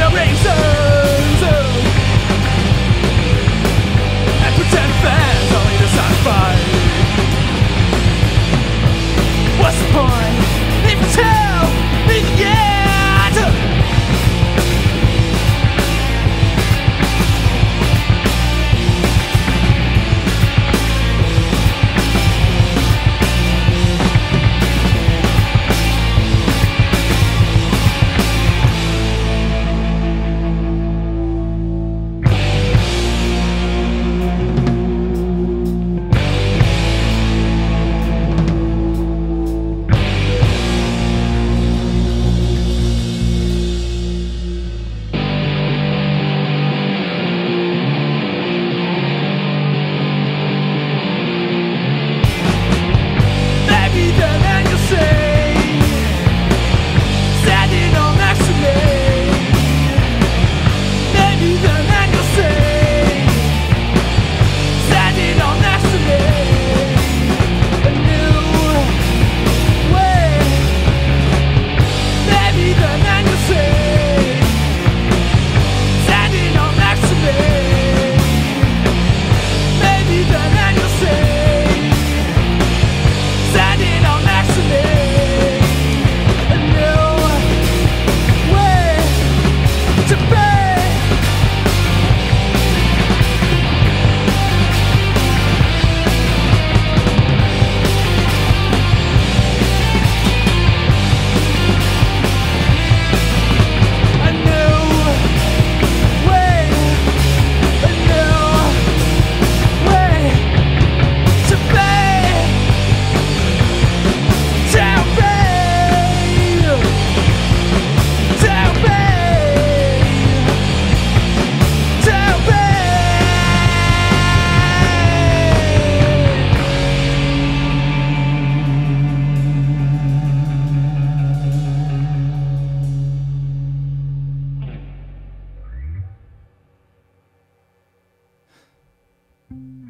generation. Mm-hmm.